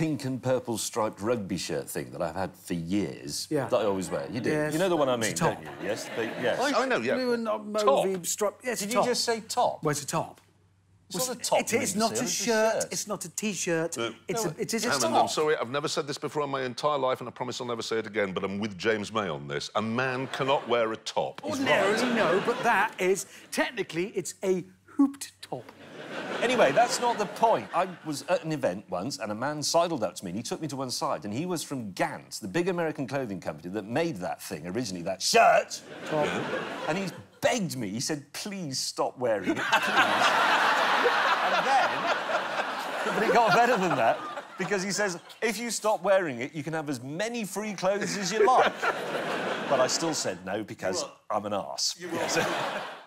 pink and purple striped rugby shirt thing that I've had for years. Yeah. That I always wear. You do. Yes. You know the one I mean, top. don't you? Yes. The, yes. I know, yeah. Blue and uh, Top. mauvey. Yeah, it's a Did top. you just say top? Well, it's a top. It's not a top. It is not a it's shirt. It's not a t-shirt. It's no, a, it is a top. I'm sorry, I've never said this before in my entire life, and I promise I'll never say it again, but I'm with James May on this. A man cannot wear a top. Ordinarily, no, but that is technically it's a hooped top. Anyway, that's not the point. I was at an event once and a man sidled up to me and he took me to one side and he was from Gant, the big American clothing company that made that thing originally, that shirt. And he begged me, he said, please stop wearing it, please. and then, but it got better than that because he says, if you stop wearing it, you can have as many free clothes as you like. but I still said no because I'm an arse. Yes.